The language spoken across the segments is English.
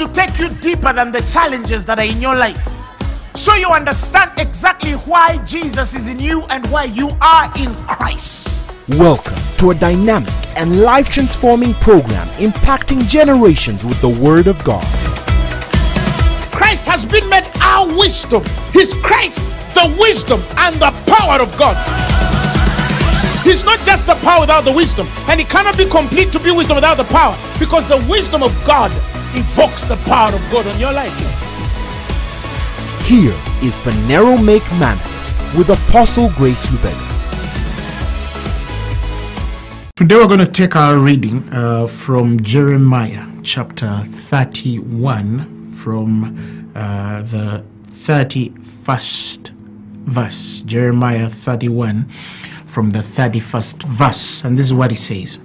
to take you deeper than the challenges that are in your life. So you understand exactly why Jesus is in you and why you are in Christ. Welcome to a dynamic and life transforming program impacting generations with the Word of God. Christ has been made our wisdom. He's Christ, the wisdom and the power of God. He's not just the power without the wisdom, and it cannot be complete to be wisdom without the power because the wisdom of God evokes the power of God on your life. Here is Phaneroo Make Manifest with Apostle Grace Lubega. Today we're going to take our reading uh, from Jeremiah chapter 31 from uh, the 31st verse. Jeremiah 31 from the 31st verse. And this is what he says.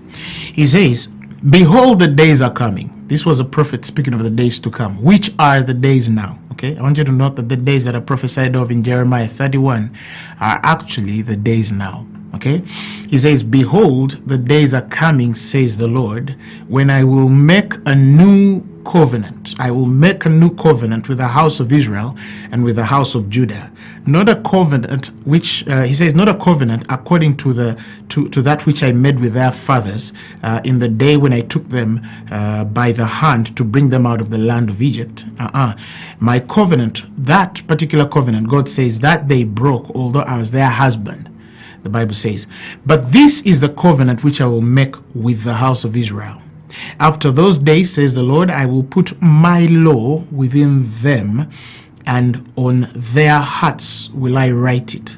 He says, Behold, the days are coming. This was a prophet speaking of the days to come. Which are the days now? Okay, I want you to note that the days that are prophesied of in Jeremiah 31 are actually the days now. Okay, he says, Behold, the days are coming, says the Lord, when I will make a new covenant. I will make a new covenant with the house of Israel and with the house of Judah. Not a covenant which uh, he says, not a covenant according to the to, to that which I made with their fathers uh, in the day when I took them uh, by the hand to bring them out of the land of Egypt. Uh-uh. My covenant, that particular covenant, God says that they broke, although I was their husband the Bible says. But this is the covenant which I will make with the house of Israel. After those days, says the Lord, I will put my law within them, and on their hearts will I write it.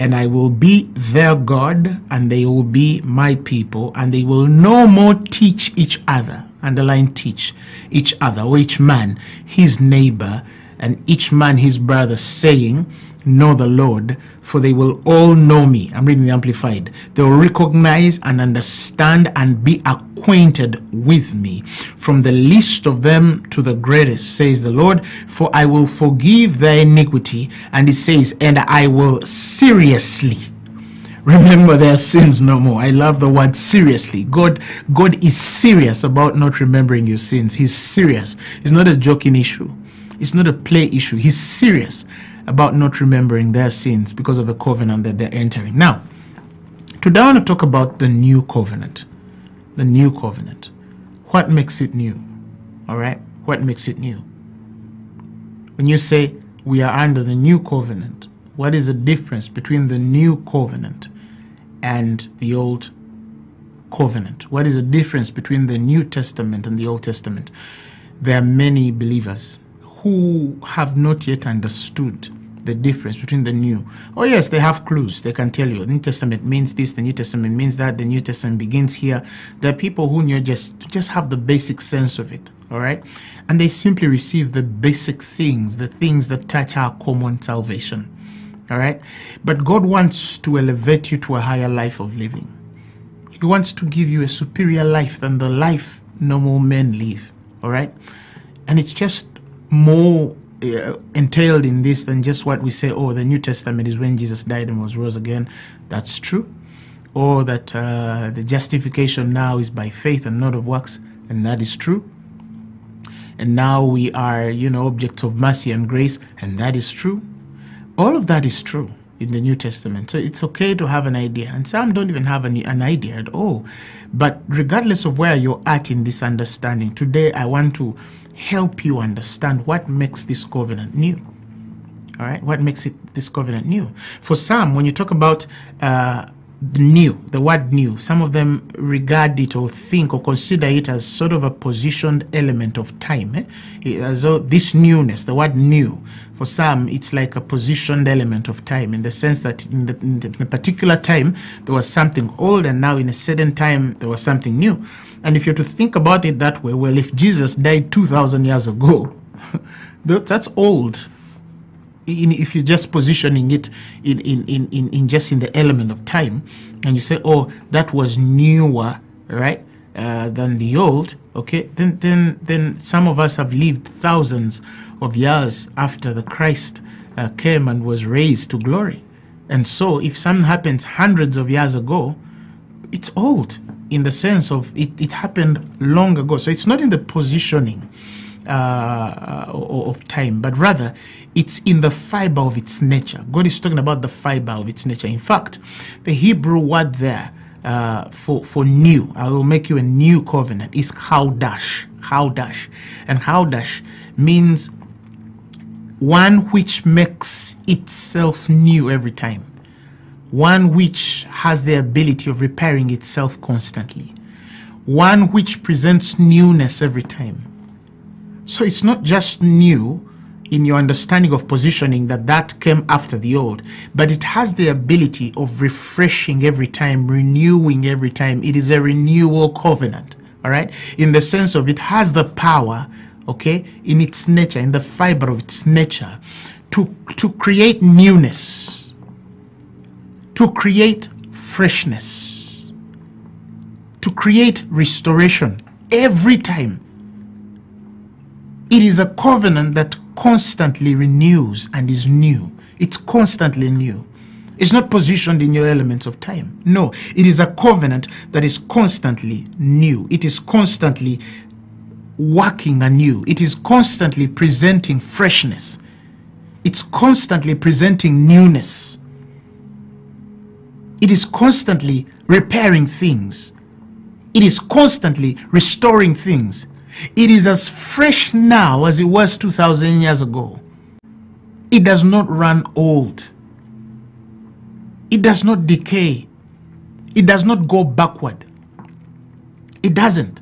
And I will be their God, and they will be my people, and they will no more teach each other. Underline teach each other, or each man his neighbor, and each man his brother, saying, know the Lord, for they will all know me. I'm reading the Amplified. They will recognize and understand and be acquainted with me. From the least of them to the greatest, says the Lord, for I will forgive their iniquity. And it says, and I will seriously remember their sins no more. I love the word seriously. God, God is serious about not remembering your sins. He's serious. It's not a joking issue. It's not a play issue. He's serious about not remembering their sins because of the covenant that they're entering. Now, today I want to talk about the new covenant. The new covenant. What makes it new? All right? What makes it new? When you say we are under the new covenant, what is the difference between the new covenant and the old covenant? What is the difference between the New Testament and the Old Testament? There are many believers who have not yet understood the difference between the new. Oh, yes, they have clues. They can tell you the New Testament means this, the New Testament means that, the New Testament begins here. There are people who just, just have the basic sense of it, all right? And they simply receive the basic things, the things that touch our common salvation, all right? But God wants to elevate you to a higher life of living. He wants to give you a superior life than the life normal men live, all right? And it's just more uh, entailed in this than just what we say, oh, the New Testament is when Jesus died and was rose again. That's true. Or that uh, the justification now is by faith and not of works, and that is true. And now we are, you know, objects of mercy and grace, and that is true. All of that is true in the New Testament. So it's okay to have an idea. And some don't even have an, an idea at all. But regardless of where you're at in this understanding, today I want to help you understand what makes this covenant new. All right, what makes it this covenant new? For some, when you talk about uh, new, the word new, some of them regard it or think or consider it as sort of a positioned element of time. Eh? As though this newness, the word new, for some, it's like a positioned element of time in the sense that in, the, in, the, particular time there was something old, and now in a certain time there was something new. And if you're to think about it that way, well, if Jesus died 2,000 years ago, that's old in, if you're just positioning it in, in, in, in, in just in the element of time. And you say oh that was newer right uh, than the old. Okay then then then some of us have lived thousands of years after the christ uh, came and was raised to glory. And so if something happens hundreds of years ago it's old in the sense of it, it happened long ago so it's not in the positioning uh, of time, but rather it's in the fiber of its nature. God is talking about the fiber of its nature. In fact, the Hebrew word there uh, for for new, I will make you a new covenant, is chawdash, chawdash, and chawdash means one which makes itself new every time, one which has the ability of repairing itself constantly, one which presents newness every time. So it's not just new in your understanding of positioning that that came after the old, but it has the ability of refreshing every time, renewing every time. It is a renewal covenant, all right? In the sense of it has the power, okay, in its nature, in the fiber of its nature, to, to create newness, to create freshness, to create restoration every time it is a covenant that constantly renews and is new. It's constantly new. It's not positioned in your elements of time. No, it is a covenant that is constantly new. It is constantly working anew. It is constantly presenting freshness. It's constantly presenting newness. It is constantly repairing things. It is constantly restoring things. It is as fresh now as it was 2,000 years ago. It does not run old. It does not decay. It does not go backward. It doesn't.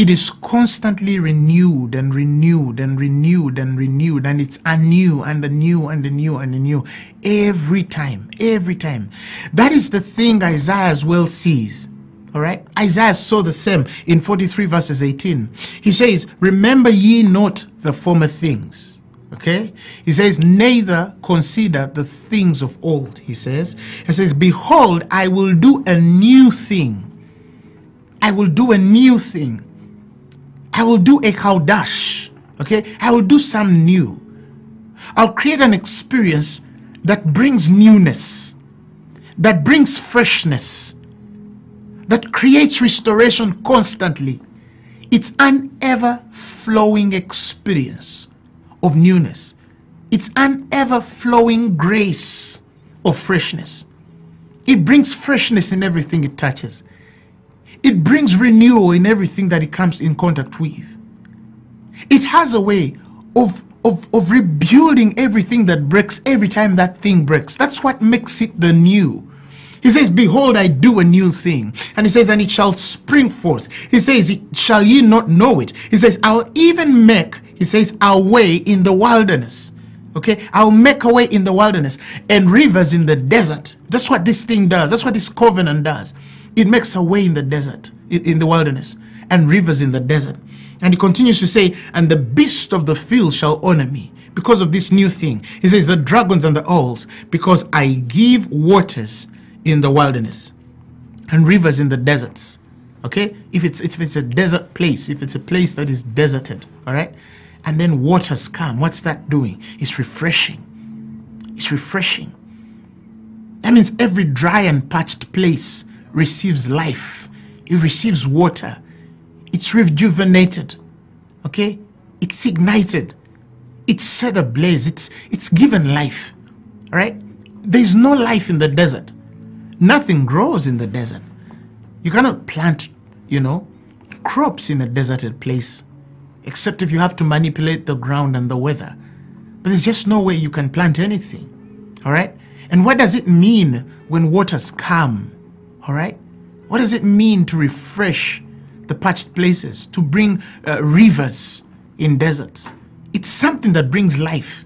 It is constantly renewed and renewed and renewed and renewed, and it's anew and anew and anew and anew every time. Every time. That is the thing Isaiah as well sees. All right. Isaiah saw the same in 43 verses 18. He says, Remember ye not the former things. Okay. He says, Neither consider the things of old. He says, He says, Behold, I will do a new thing. I will do a new thing. I will do a chawdash. Okay. I will do some new. I'll create an experience that brings newness, that brings freshness that creates restoration constantly. It's an ever flowing experience of newness. It's an ever flowing grace of freshness. It brings freshness in everything it touches. It brings renewal in everything that it comes in contact with. It has a way of, of, of rebuilding everything that breaks every time that thing breaks. That's what makes it the new. He says, Behold, I do a new thing. And he says, And it shall spring forth. He says, Shall ye not know it? He says, I'll even make, he says, a way in the wilderness. Okay, I'll make a way in the wilderness and rivers in the desert. That's what this thing does. That's what this covenant does. It makes a way in the desert, in the wilderness, and rivers in the desert. And he continues to say, And the beast of the field shall honor me because of this new thing. He says, The dragons and the owls, because I give waters in the wilderness and rivers in the deserts. Okay? If it's if it's a desert place, if it's a place that is deserted, all right? And then waters come, what's that doing? It's refreshing. It's refreshing. That means every dry and parched place receives life. It receives water. It's rejuvenated. Okay? It's ignited. It's set ablaze. It's it's given life. Right? There's no life in the desert. Nothing grows in the desert. You cannot plant, you know, crops in a deserted place, except if you have to manipulate the ground and the weather. But there's just no way you can plant anything. All right? And what does it mean when waters come? All right? What does it mean to refresh the parched places, to bring uh, rivers in deserts? It's something that brings life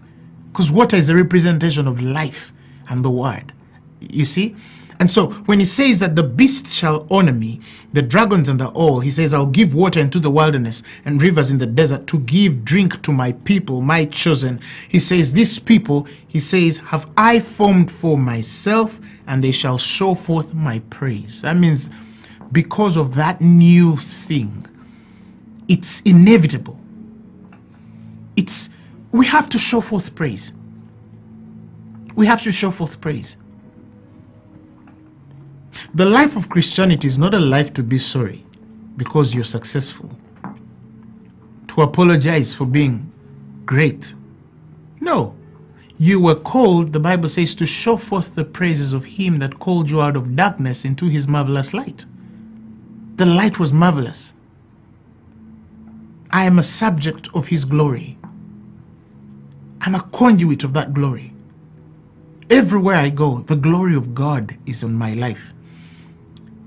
because water is a representation of life and the word. You see? And so when he says that the beasts shall honor me, the dragons and the all, he says, I'll give water into the wilderness and rivers in the desert to give drink to my people, my chosen. He says, This people, he says, have I formed for myself, and they shall show forth my praise. That means because of that new thing, it's inevitable. It's we have to show forth praise. We have to show forth praise. The life of Christianity is not a life to be sorry because you're successful, to apologize for being great. No. You were called, the Bible says, to show forth the praises of Him that called you out of darkness into His marvelous light. The light was marvelous. I am a subject of His glory. I'm a conduit of that glory. Everywhere I go, the glory of God is on my life.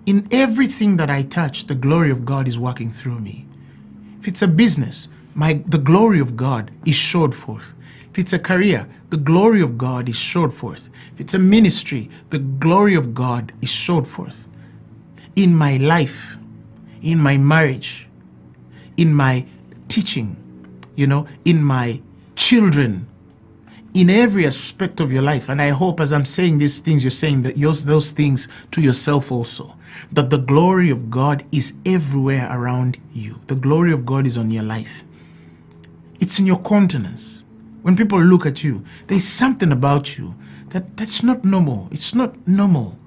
In everything that I touch, the glory of God is working through me. If it's a business, my, the glory of God is showed forth. If it's a career, the glory of God is showed forth. If it's a ministry, the glory of God is showed forth. In my life, in my marriage, in my teaching, you know, in my children, in every aspect of your life. And I hope as I'm saying these things, you're saying that those things to yourself also. That the glory of God is everywhere around you. The glory of God is on your life. It's in your countenance. When people look at you, there's something about you that that's not normal. It's not normal.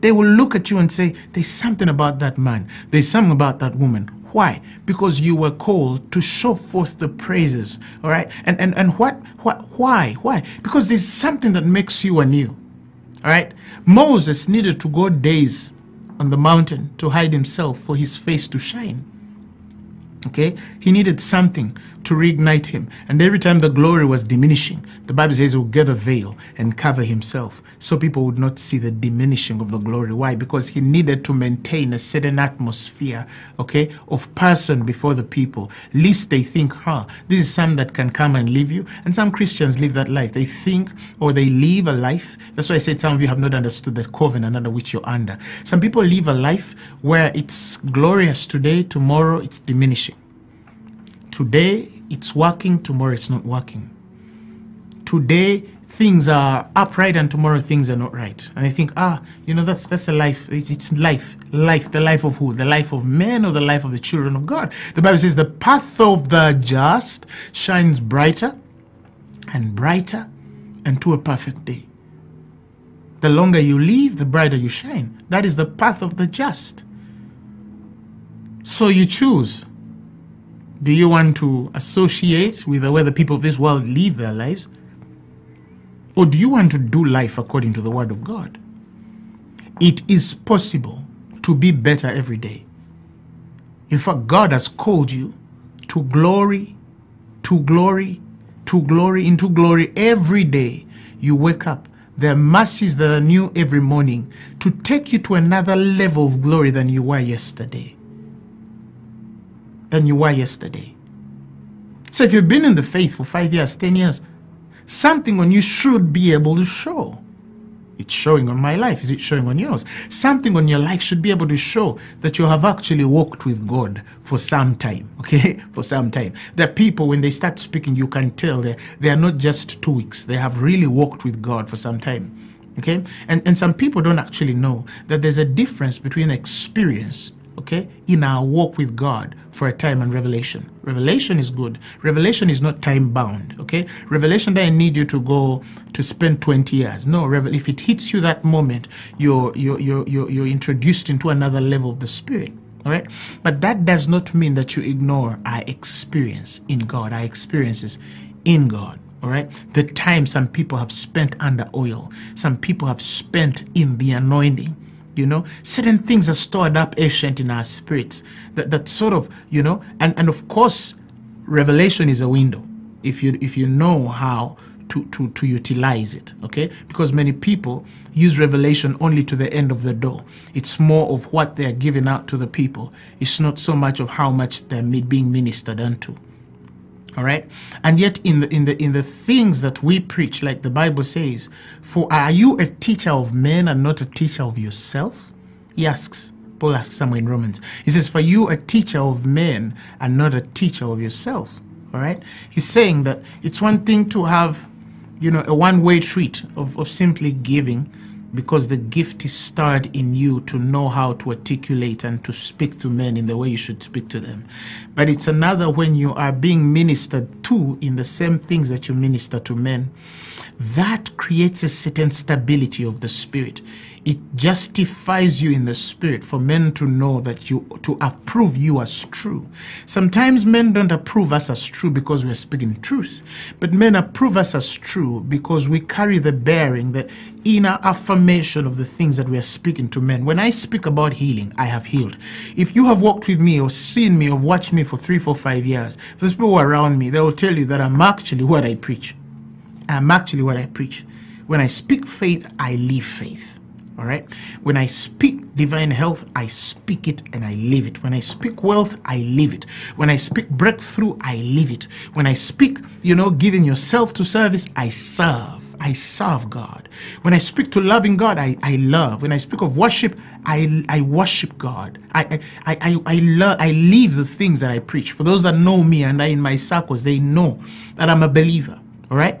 They will look at you and say, there's something about that man. There's something about that woman. Why? Because you were called to show forth the praises. All right. And and, and what, what why? Why? Because there's something that makes you anew. All right. Moses needed to go days on the mountain to hide himself for his face to shine. Okay? He needed something to reignite him. And every time the glory was diminishing, the Bible says he would get a veil and cover himself so people would not see the diminishing of the glory. Why? Because he needed to maintain a certain atmosphere, okay, of person before the people. lest they think, huh, this is some that can come and leave you. And some Christians live that life. They think or they live a life. That's why I said some of you have not understood the covenant under which you're under. Some people live a life where it's glorious today, tomorrow it's diminishing. Today it's working, tomorrow it's not working. Today things are upright and tomorrow things are not right. And I think, ah, you know, that's that's a life. It's, it's life. Life. The life of who? The life of men or the life of the children of God. The Bible says the path of the just shines brighter and brighter unto a perfect day. The longer you live, the brighter you shine. That is the path of the just. So you choose do you want to associate with the way the people of this world live their lives? Or do you want to do life according to the Word of God? It is possible to be better every day. In fact, God has called you to glory, to glory, to glory, into glory every day. You wake up. There are mercies that are new every morning to take you to another level of glory than you were yesterday than you were yesterday. So if you've been in the faith for five years, 10 years, something on you should be able to show. It's showing on my life. Is it showing on yours? Something on your life should be able to show that you have actually walked with God for some time. Okay? For some time. Are people, when they start speaking, you can tell they, they are not just two weeks. They have really walked with God for some time. Okay? And, and some people don't actually know that there's a difference between experience okay, in our walk with God for a time and revelation. Revelation is good. Revelation is not time bound, okay? Revelation doesn't need you to go to spend 20 years. No, if it hits you that moment, you're, you're, you're, you're, you're introduced into another level of the Spirit. All right. But that does not mean that you ignore our experience in God, our experiences in God. All right. The time some people have spent under oil, some people have spent in the anointing you know certain things are stored up ancient in our spirits that, that sort of you know and and of course revelation is a window if you if you know how to, to, to utilize it, okay? Because many people use revelation only to the end of the door. It's more of what they're giving out to the people. It's not so much of how much they're being ministered unto all right? And yet in the in the in the things that we preach like the bible says for are you a teacher of men and not a teacher of yourself? He asks paul asks somewhere in romans. He says for you a teacher of men and not a teacher of yourself. All right? He's saying that it's one thing to have you know a one-way treat of, of simply giving because the gift is stirred in you to know how to articulate and to speak to men in the way you should speak to them. But it's another when you are being ministered to in the same things that you minister to men. That creates a certain stability of the spirit. It justifies you in the spirit for men to know that you, to approve you as true. Sometimes men don't approve us as true because we're speaking truth, but men approve us as true because we carry the bearing, the inner affirmation of the things that we are speaking to men. When I speak about healing, I have healed. If you have walked with me or seen me or watched me for three, four, five years, those people around me, they will tell you that I'm actually what I preach. I'm actually what I preach. When I speak faith, I live faith. All right. When I speak divine health, I speak it and I live it. When I speak wealth, I live it. When I speak breakthrough, I live it. When I speak, you know, giving yourself to service, I serve. I serve God. When I speak to loving God, I, I love. When I speak of worship, I, I worship God. I, I, I, I, love, I live the things that I preach. For those that know me and are in my circles, they know that I'm a believer. All right.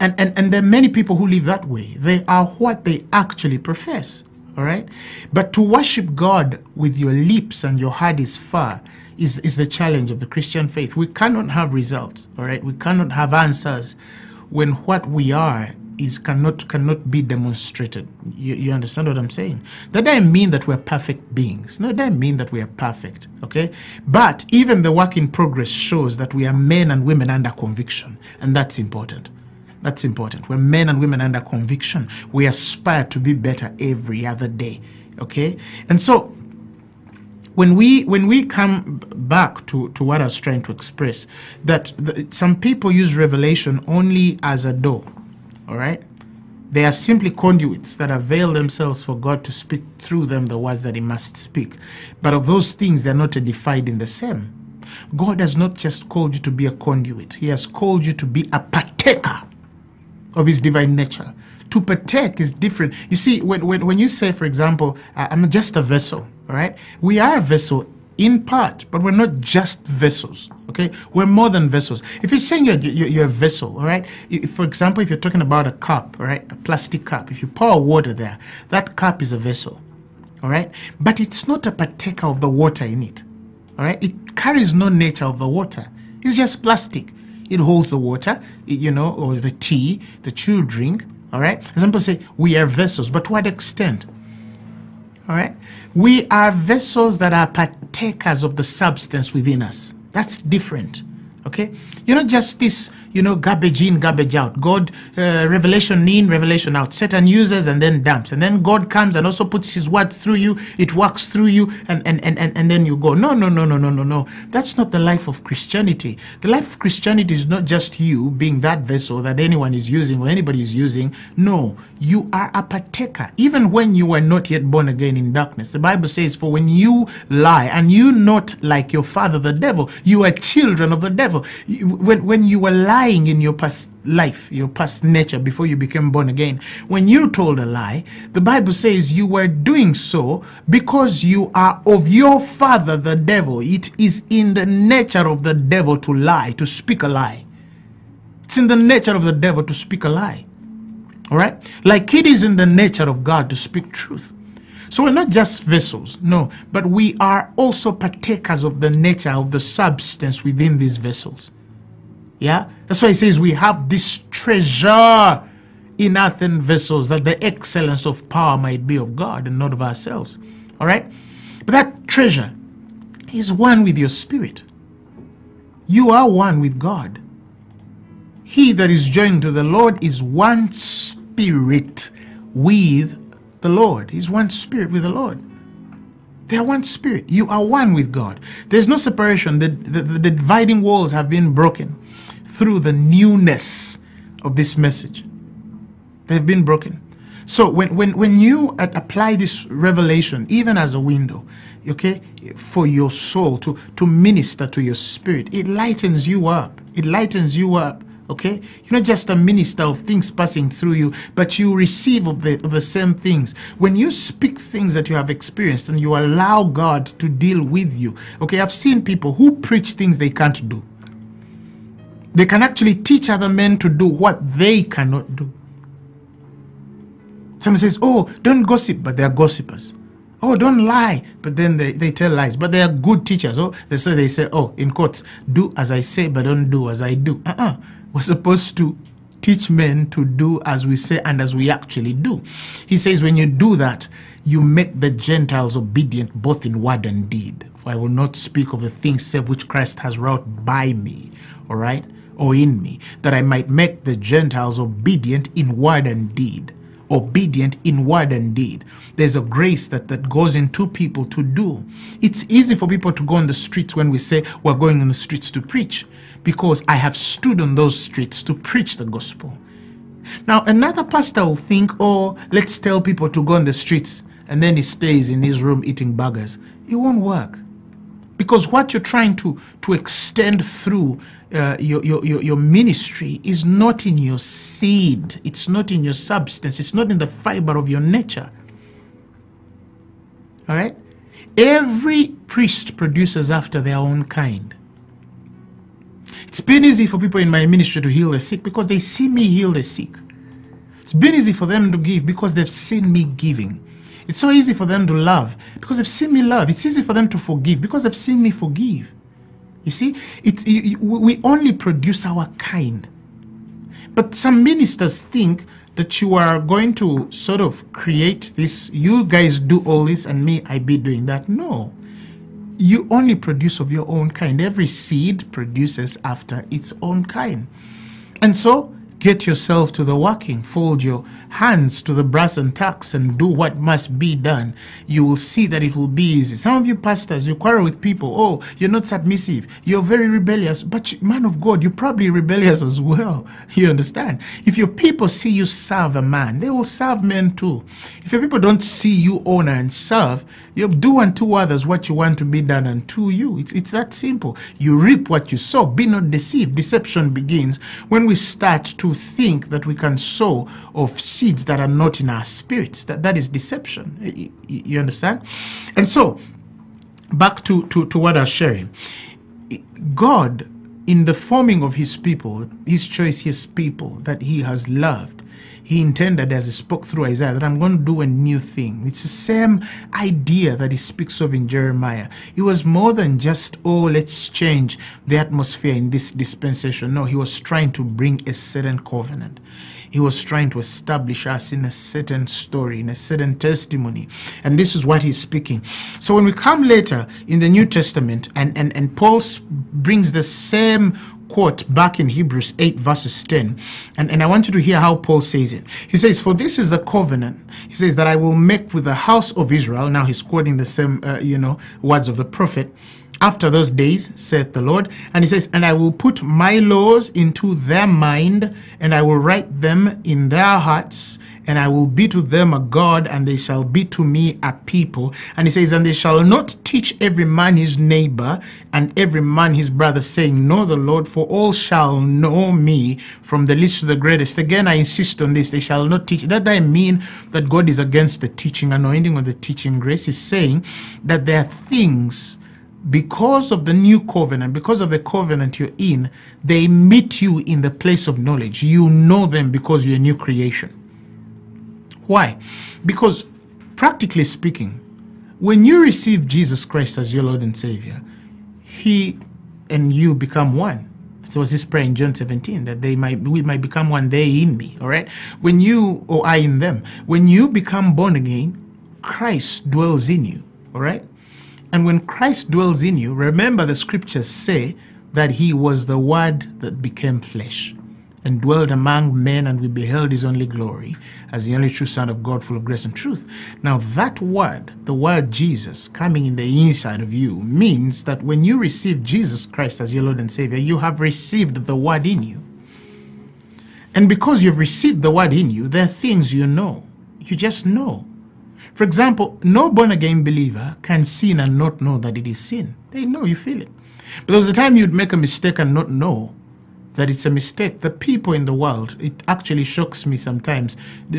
And, and, and there are many people who live that way. They are what they actually profess. All right. But to worship God with your lips and your heart is far is, is the challenge of the Christian faith. We cannot have results. All right. We cannot have answers when what we are is cannot cannot be demonstrated. You, you understand what I'm saying? That doesn't mean that we're perfect beings. No, that doesn't mean that we are perfect. Okay? But even the work in progress shows that we are men and women under conviction, and that's important. That's important. We're men and women under conviction. We aspire to be better every other day. Okay? And so when we when we come back to, to what I was trying to express, that the, some people use revelation only as a door. All right? They are simply conduits that avail themselves for God to speak through them the words that He must speak. But of those things, they're not edified in the same. God has not just called you to be a conduit, He has called you to be a partaker of his divine nature. To partake is different. You see, when, when, when you say, for example, uh, I'm just a vessel, all right? We are a vessel in part, but we're not just vessels, okay? We're more than vessels. If you're saying you're, you're, you're a vessel, all right? If, for example, if you're talking about a cup, all right, a plastic cup, if you pour water there, that cup is a vessel, all right? But it's not a partaker of the water in it, all right? It carries no nature of the water. It's just plastic. It holds the water, you know, or the tea that you drink. All right. Example say we are vessels, but to what extent? All right. We are vessels that are partakers of the substance within us. That's different. Okay. You're not just this, you know, garbage in, garbage out. God, uh, revelation in, revelation out. Satan uses and then dumps. And then God comes and also puts his word through you. It works through you and, and, and, and, and then you go. No, no, no, no, no, no, no. That's not the life of Christianity. The life of Christianity is not just you being that vessel that anyone is using or anybody is using. No, you are a partaker. Even when you were not yet born again in darkness. The Bible says, for when you lie and you not like your father, the devil, you are children of the devil. You, when, when you were lying in your past life, your past nature before you became born again, when you told a lie, the Bible says you were doing so because you are of your father, the devil. It is in the nature of the devil to lie, to speak a lie. It's in the nature of the devil to speak a lie. All right? Like it is in the nature of God to speak truth. So we're not just vessels, no, but we are also partakers of the nature of the substance within these vessels. Yeah? That's why he says we have this treasure in earthen vessels that the excellence of power might be of God and not of ourselves. All right? But that treasure is one with your spirit. You are one with God. He that is joined to the Lord is one spirit with the Lord. He's one spirit with the Lord. They are one spirit. You are one with God. There's no separation. The, the, the dividing walls have been broken through the newness of this message. They've been broken. So when, when, when you apply this revelation, even as a window, okay, for your soul to, to minister to your spirit, it lightens you up. It lightens you up. Okay, you're not just a minister of things passing through you, but you receive of the of the same things. When you speak things that you have experienced and you allow God to deal with you. Okay, I've seen people who preach things they can't do. They can actually teach other men to do what they cannot do. Someone says, Oh, don't gossip, but they are gossipers. Oh, don't lie, but then they, they tell lies. But they are good teachers. Oh, they say they say, Oh, in quotes, do as I say, but don't do as I do. Uh-uh. We're supposed to teach men to do as we say and as we actually do. He says, when you do that, you make the Gentiles obedient both in word and deed. For I will not speak of the things save which Christ has wrought by me, all right, or in me, that I might make the Gentiles obedient in word and deed obedient in word and deed. There's a grace that, that goes into people to do. It's easy for people to go on the streets when we say we're going on the streets to preach because I have stood on those streets to preach the gospel. Now, another pastor will think, oh, let's tell people to go on the streets, and then he stays in his room eating burgers. It won't work. Because what you're trying to, to extend through uh, your, your, your ministry is not in your seed, it's not in your substance, it's not in the fiber of your nature. All right? Every priest produces after their own kind. It's been easy for people in my ministry to heal the sick because they see me heal the sick. It's been easy for them to give because they've seen me giving. It's so easy for them to love because they've seen me love. It's easy for them to forgive because they've seen me forgive. You see, it, it, we only produce our kind. But some ministers think that you are going to sort of create this, you guys do all this and me, I be doing that. No. You only produce of your own kind. Every seed produces after its own kind. And so Get yourself to the working, fold your hands to the brass and tacks and do what must be done. You will see that it will be easy. Some of you pastors, you quarrel with people. Oh, you're not submissive. You're very rebellious. But man of God, you're probably rebellious as well. You understand? If your people see you serve a man, they will serve men too. If your people don't see you honor and serve, you do unto others what you want to be done unto you. It's, it's that simple. You reap what you sow. Be not deceived. Deception begins when we start to to think that we can sow of seeds that are not in our spirits. That, that is deception. You understand? And so, back to, to, to what I was sharing. God, in the forming of his people, his choice, his people that he has loved, he intended as he spoke through Isaiah that I'm going to do a new thing. It's the same idea that he speaks of in Jeremiah. It was more than just, oh, let's change the atmosphere in this dispensation. No, he was trying to bring a certain covenant. He was trying to establish us in a certain story, in a certain testimony. And this is what he's speaking. So when we come later in the New Testament and, and, and Paul brings the same quote back in Hebrews 8 verses 10 and, and I want you to hear how Paul says it. He says, for this is the covenant. He says that I will make with the house of Israel. Now he's quoting the same, uh, you know, words of the prophet. After those days, saith the Lord. And he says, and I will put my laws into their mind and I will write them in their hearts and I will be to them a God, and they shall be to me a people. And he says, And they shall not teach every man his neighbor, and every man his brother, saying, Know the Lord, for all shall know me, from the least to the greatest. Again, I insist on this, they shall not teach. That I mean that God is against the teaching anointing or the teaching grace. He's saying that there are things because of the new covenant, because of the covenant you're in, they meet you in the place of knowledge. You know them because you're a new creation. Why? Because practically speaking, when you receive Jesus Christ as your Lord and Savior, He and you become one. So was this prayer in John 17 that they might we might become one they in me. All right. When you or I in them, when you become born again, Christ dwells in you. All right. And when Christ dwells in you, remember the scriptures say that he was the word that became flesh and dwelt among men, and we beheld his only glory as the only true Son of God, full of grace and truth. Now, that word, the word Jesus, coming in the inside of you, means that when you receive Jesus Christ as your Lord and Savior, you have received the word in you. And because you've received the word in you, there are things you know. You just know. For example, no born again believer can sin and not know that it is sin. They know, you feel it. But there's a time you'd make a mistake and not know that it's a mistake. The people in the world, it actually shocks me sometimes.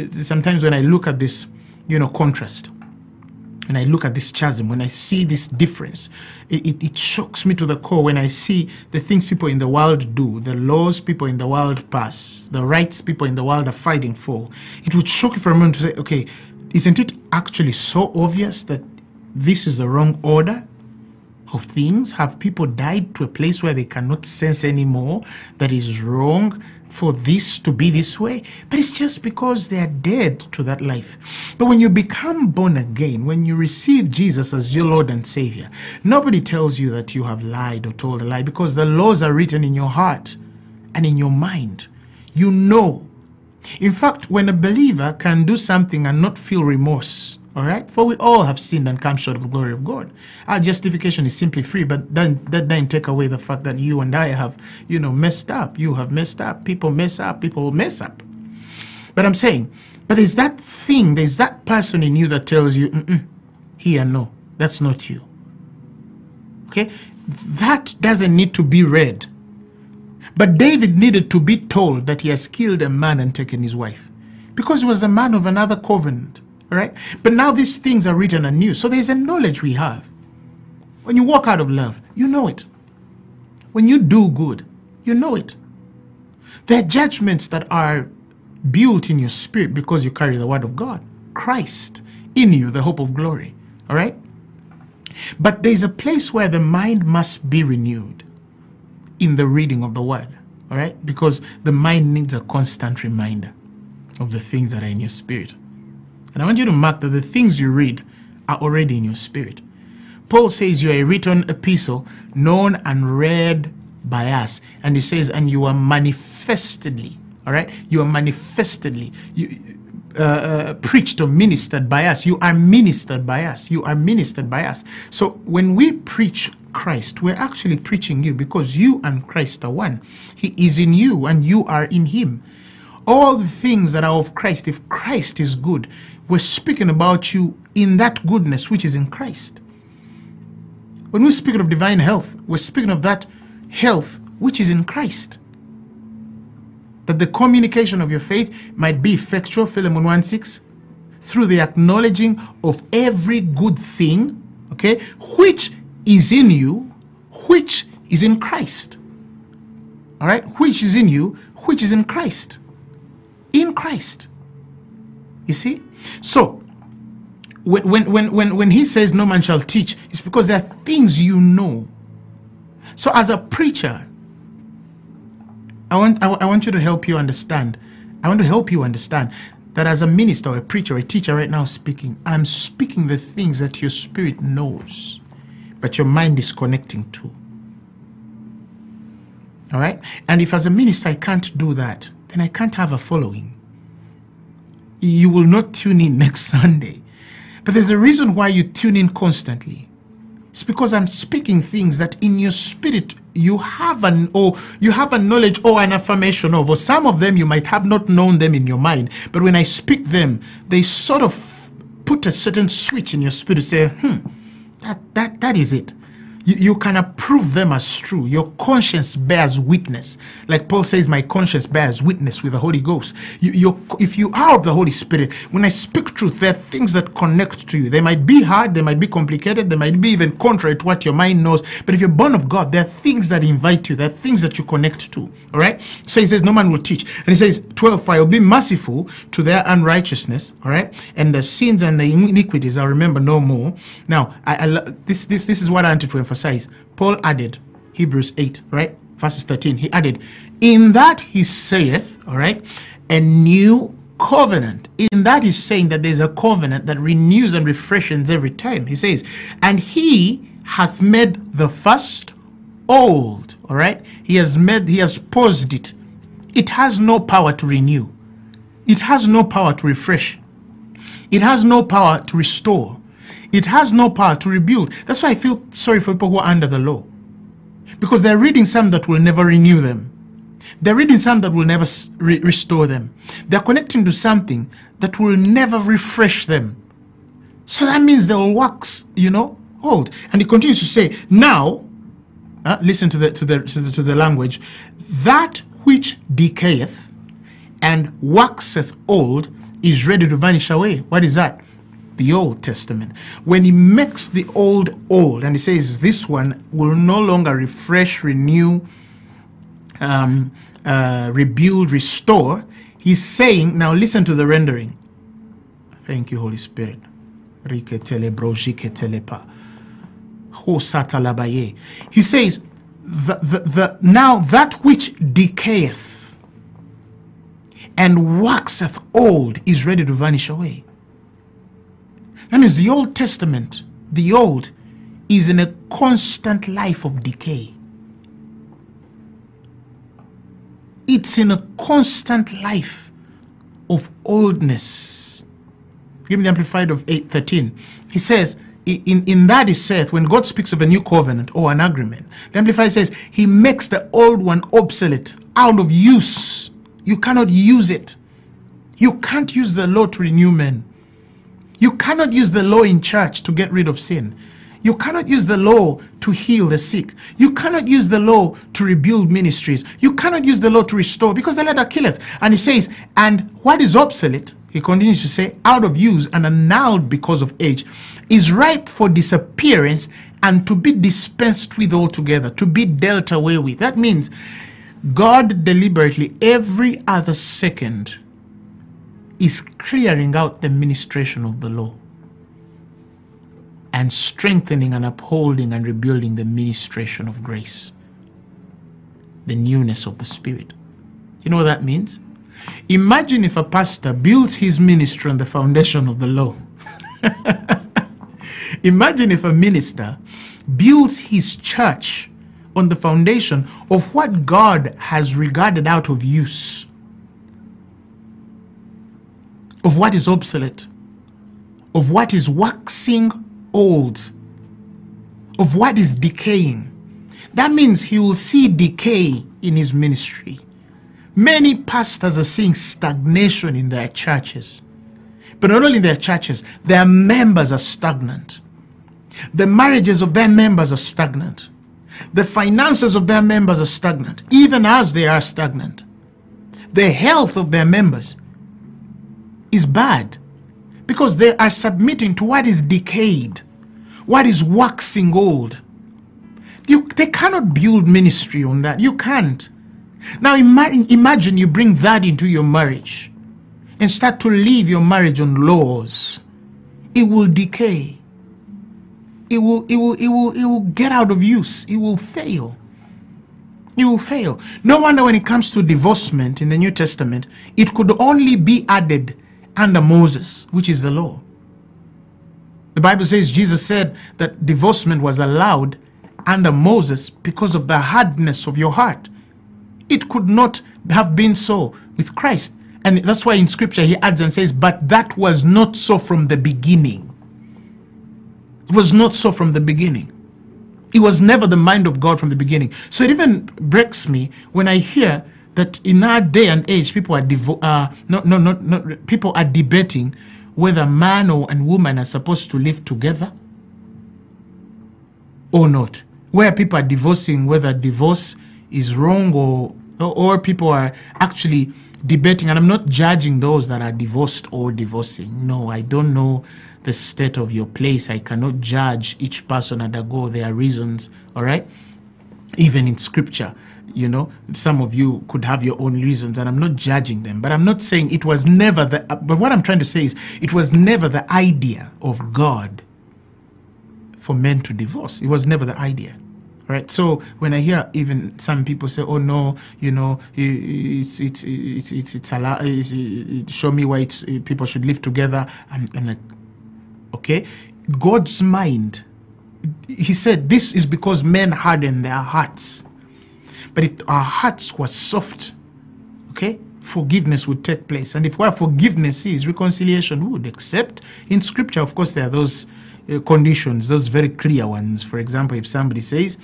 Sometimes when I look at this, you know, contrast, when I look at this chasm, when I see this difference, it, it, it, shocks me to the core when I see the things people in the world do, the laws people in the world pass, the rights people in the world are fighting for. It would shock you for a moment to say, okay, isn't it actually so obvious that this is the wrong order? of things? Have people died to a place where they cannot sense anymore that is wrong for this to be this way? But it's just because they are dead to that life. But when you become born again, when you receive Jesus as your Lord and Savior, nobody tells you that you have lied or told a lie because the laws are written in your heart and in your mind. You know. In fact, when a believer can do something and not feel remorse, all right? For we all have sinned and come short of the glory of God. Our justification is simply free, but then that doesn't take away the fact that you and I have, you know, messed up. You have messed up. People mess up. People mess up. But I'm saying, but there's that thing, there's that person in you that tells you, Mm-mm, here, no, that's not you. Okay? That doesn't need to be read. But David needed to be told that he has killed a man and taken his wife because he was a man of another covenant. Right? But now these things are written anew. So there's a knowledge we have. When you walk out of love, you know it. When you do good, you know it. There are judgments that are built in your spirit because you carry the word of God, Christ in you, the hope of glory. All right? But there's a place where the mind must be renewed in the reading of the word. All right? Because the mind needs a constant reminder of the things that are in your spirit. And I want you to mark that the things you read are already in your spirit. Paul says you are a written epistle known and read by us. And he says, and you are manifestedly, all right? You are manifestedly you, uh, uh, preached or ministered by us. You are ministered by us. You are ministered by us. So when we preach Christ, we're actually preaching you because you and Christ are one. He is in you and you are in him. All the things that are of Christ, if Christ is good, we're speaking about you in that goodness which is in Christ. When we're speaking of divine health, we're speaking of that health which is in Christ. That the communication of your faith might be effectual, Philemon 1 6, through the acknowledging of every good thing, okay, which is in you, which is in Christ. All right, which is in you, which is in Christ. In Christ. You see? So, when, when, when, when he says no man shall teach, it's because there are things you know. So, as a preacher, I want, I, I want you to help you understand. I want to help you understand that as a minister or a preacher a teacher right now speaking, I'm speaking the things that your spirit knows, but your mind is connecting to. All right? And if as a minister I can't do that, then I can't have a following you will not tune in next Sunday. But there's a reason why you tune in constantly. It's because I'm speaking things that in your spirit you have an or you have a knowledge or an affirmation of, or some of them you might have not known them in your mind, but when I speak them, they sort of put a certain switch in your spirit to say, hmm, that that that is it you, you can approve them as true. Your conscience bears witness. Like Paul says, My conscience bears witness with the Holy Ghost. You, if you are of the Holy Spirit, when I speak truth, there are things that connect to you. They might be hard, they might be complicated, they might be even contrary to what your mind knows. But if you're born of God, there are things that invite you, there are things that you connect to. All right? So he says, No man will teach. And he says, 12, I will be merciful to their unrighteousness. All right? And the sins and the iniquities I'll remember no more. Now, I, I, this, this, this is what I wanted to Paul added, Hebrews 8, right? Verses 13, he added, In that he saith, all right, a new covenant. In that he's saying that there's a covenant that renews and refreshes every time. He says, And he hath made the first old, all right? He has made, he has paused it. It has no power to renew. It has no power to refresh. It has no power to restore. It has no power to rebuild. That's why I feel sorry for people who are under the law. Because they're reading some that will never renew them. They're reading some that will never re restore them. They're connecting to something that will never refresh them. So that means they'll wax, you know, old. And he continues to say, now, uh, listen to the, to, the, to, the, to the language, that which decayeth and waxeth old is ready to vanish away. What is that? The Old Testament. When he makes the old old and he says this one will no longer refresh, renew, um, uh, rebuild, restore, he's saying, now listen to the rendering. Thank you, Holy Spirit. He says, the, the, the, now that which decayeth and waxeth old is ready to vanish away. That means the Old Testament, the old, is in a constant life of decay. It's in a constant life of oldness. Give me the Amplified of 813. He says, in, in that he saith, when God speaks of a new covenant or an agreement, the Amplified says, He makes the old one obsolete, out of use. You cannot use it. You can't use the law to renew men. You cannot use the law in church to get rid of sin. You cannot use the law to heal the sick. You cannot use the law to rebuild ministries. You cannot use the law to restore because the letter killeth. And he says, and what is obsolete, he continues to say, out of use and annulled because of age, is ripe for disappearance and to be dispensed with altogether, to be dealt away with. That means God deliberately, every other second, is clearing out the ministration of the law and strengthening and upholding and rebuilding the ministration of grace, the newness of the Spirit. You know what that means? Imagine if a pastor builds his ministry on the foundation of the law. Imagine if a minister builds his church on the foundation of what God has regarded out of use, of what is obsolete, of what is waxing old, of what is decaying. That means he will see decay in his ministry. Many pastors are seeing stagnation in their churches. But not only in their churches, their members are stagnant. The marriages of their members are stagnant. The finances of their members are stagnant, even as they are stagnant. The health of their members is bad because they are submitting to what is decayed, what is waxing old. You, they cannot build ministry on that. You can't. Now imagine, imagine you bring that into your marriage and start to live your marriage on laws. It will decay. It will, it will, it will, it will get out of use. It will fail. It will fail. No wonder when it comes to divorcement in the New Testament, it could only be added under Moses, which is the law. The Bible says Jesus said that divorcement was allowed under Moses because of the hardness of your heart. It could not have been so with Christ. And that's why in scripture he adds and says, But that was not so from the beginning. It was not so from the beginning. It was never the mind of God from the beginning. So it even breaks me when I hear that in our day and age, people are devo- uh, no, no, no, no, people are debating whether man or and woman are supposed to live together or not. Where people are divorcing whether divorce is wrong or or people are actually debating. And i'm not judging those that are divorced or divorcing. No i don't know the state of your place. I cannot judge each person and undergo their reasons. All right even in scripture you know some of you could have your own reasons and i'm not judging them but i'm not saying it was never the but what i'm trying to say is it was never the idea of god for men to divorce. It was never the idea right? So when i hear even some people say oh no you know it's it's it's it's, it's, it's it, show me why it's people should live together I'm, I'm like okay. God's mind he said this is because men harden their hearts. But if our hearts were soft okay forgiveness would take place. And if where forgiveness is reconciliation would accept. In scripture of course there are those uh, conditions, those very clear ones. For example, if somebody says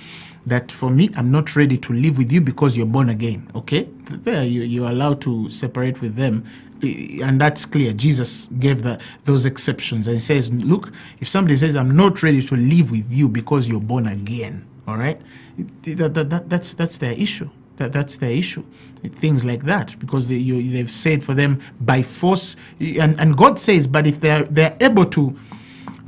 that for me, I'm not ready to live with you because you're born again, okay? There, you, you're allowed to separate with them. And that's clear. Jesus gave the, those exceptions and says, look, if somebody says, I'm not ready to live with you because you're born again, all right? That, that, that, that's, that's their issue. That, that's their issue. Things like that, because they, you, they've said for them by force, and, and God says, but if they're, they're able to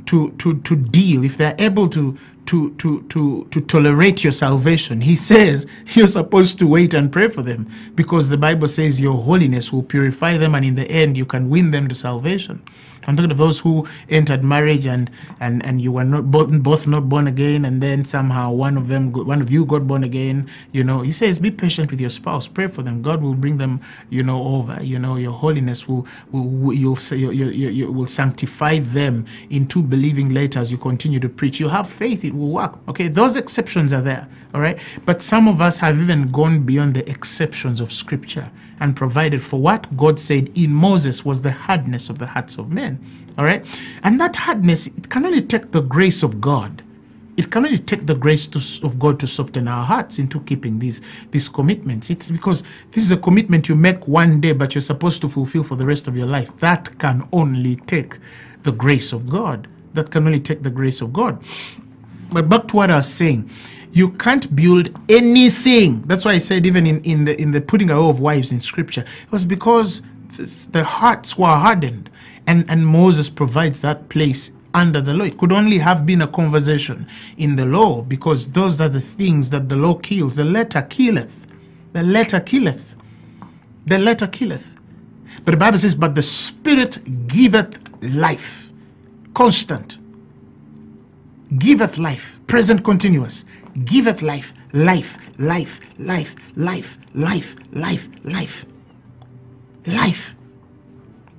to, to, to deal, if they're able to, to, to, to, to tolerate your salvation, he says you're supposed to wait and pray for them because the Bible says your holiness will purify them and in the end you can win them to salvation. I'm talking of those who entered marriage and and and you were not both both not born again, and then somehow one of them one of you got born again. You know, he says, be patient with your spouse, pray for them. God will bring them, you know, over. You know, your holiness will will you'll say you, you, you will sanctify them into believing later as you continue to preach. You have faith, it will work. Okay, those exceptions are there. All right, but some of us have even gone beyond the exceptions of Scripture and provided for what God said in Moses was the hardness of the hearts of men. All right, and that hardness it can only take the grace of God. It can only take the grace to, of God to soften our hearts into keeping these these commitments. It's because this is a commitment you make one day, but you're supposed to fulfill for the rest of your life. That can only take the grace of God. That can only take the grace of God. But back to what I was saying, you can't build anything. That's why I said even in, in the in the putting away of wives in scripture, it was because the hearts were hardened. And and Moses provides that place under the law. It could only have been a conversation in the law because those are the things that the law kills. The letter killeth. The letter killeth. The letter killeth. But the Bible says, but the Spirit giveth life. Constant. Giveth life. Present continuous giveth life, life, life, life, life, life, life, life, life.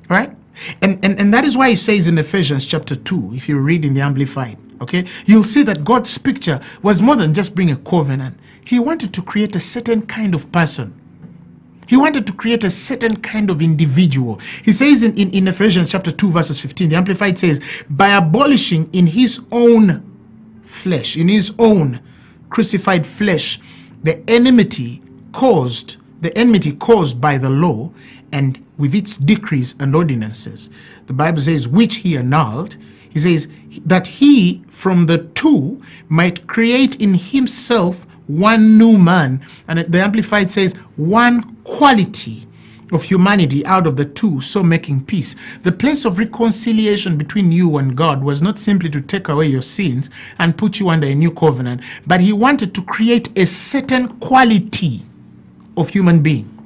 Right? And, and, and that is why he says in Ephesians chapter 2, if you read in the Amplified, okay, you'll see that God's picture was more than just bring a covenant. He wanted to create a certain kind of person. He wanted to create a certain kind of individual. He says in, in, in Ephesians chapter 2, verses 15, the Amplified says, by abolishing in his own flesh, in his own crucified flesh, the enmity caused, the enmity caused by the law and with its decrees and ordinances. The Bible says, which he annulled. He says that he from the two might create in himself one new man. And the Amplified says, one quality of humanity out of the two, so making peace. The place of reconciliation between you and God was not simply to take away your sins and put you under a new covenant, but He wanted to create a certain quality of human being.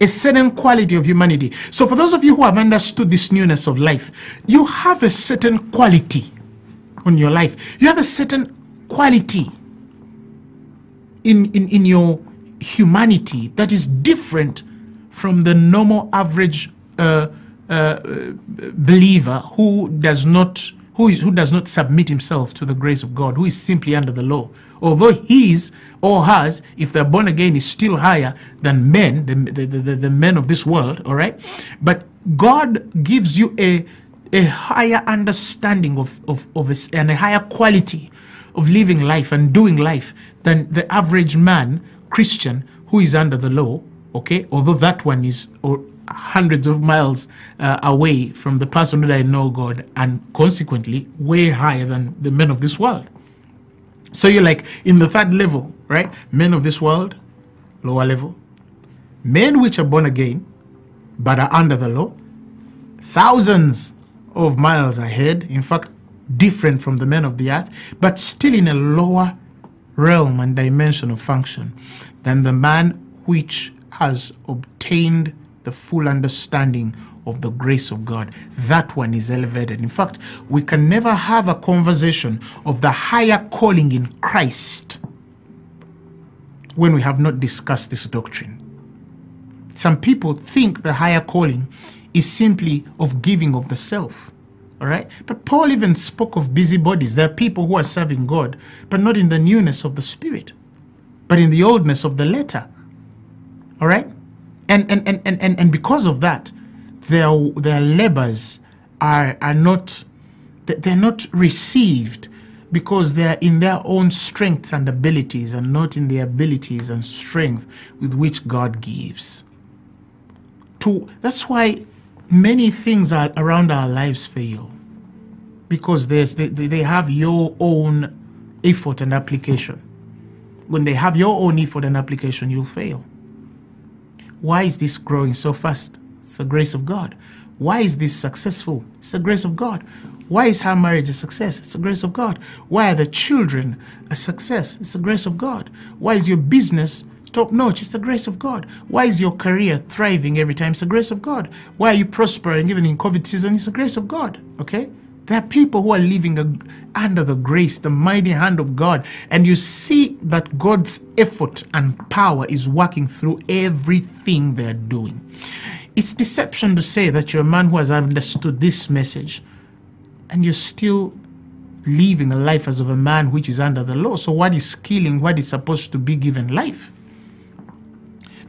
A certain quality of humanity. So, for those of you who have understood this newness of life, you have a certain quality on your life. You have a certain quality in, in, in your humanity that is different from the normal average uh, uh, believer who does not who is who does not submit himself to the grace of God, who is simply under the law. Although his or hers, if they're born again, is still higher than men, the, the, the, the men of this world, all right? But God gives you a, a higher understanding of, of, of a, and a higher quality of living life and doing life than the average man, Christian, who is under the law okay although that one is or hundreds of miles uh, away from the person that I know God and consequently way higher than the men of this world. So you're like in the third level right? Men of this world lower level. Men which are born again but are under the law thousands of miles ahead in fact different from the men of the earth but still in a lower realm and dimension of function than the man which has obtained the full understanding of the grace of God, that one is elevated. In fact, we can never have a conversation of the higher calling in Christ when we have not discussed this doctrine. Some people think the higher calling is simply of giving of the self. All right? But Paul even spoke of busybodies. There are people who are serving God, but not in the newness of the spirit, but in the oldness of the letter. All right? And and and and, and, and because of that, their their labors are are not they're not received because they're in their own strengths and abilities and not in the abilities and strength with which God gives. To that's why many things are around our lives fail because there's they, they have your own effort and application. When they have your own effort and application, you'll fail. Why is this growing so fast? It's the grace of God. Why is this successful? It's the grace of God. Why is her marriage a success? It's the grace of God. Why are the children a success? It's the grace of God. Why is your business top notch. It's the grace of God. Why is your career thriving every time? It's the grace of God. Why are you prospering even in COVID season? It's the grace of God. Okay? There are people who are living under the grace, the mighty hand of God, and you see that God's effort and power is working through everything they're doing. It's deception to say that you're a man who has understood this message and you're still living a life as of a man which is under the law. So, what is killing what is supposed to be given life?